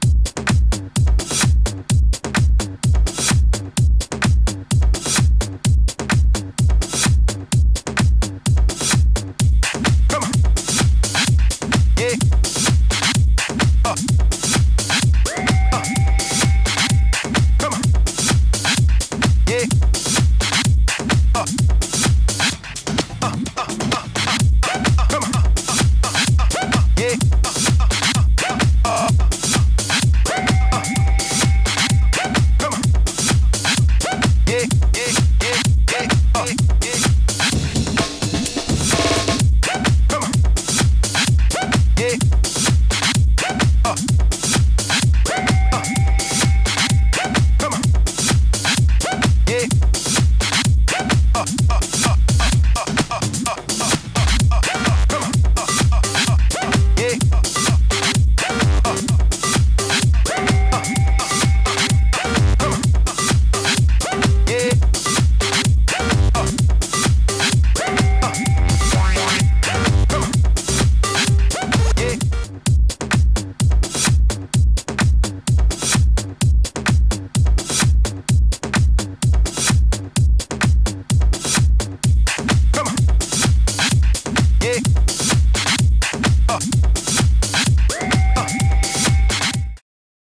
Bye. Music.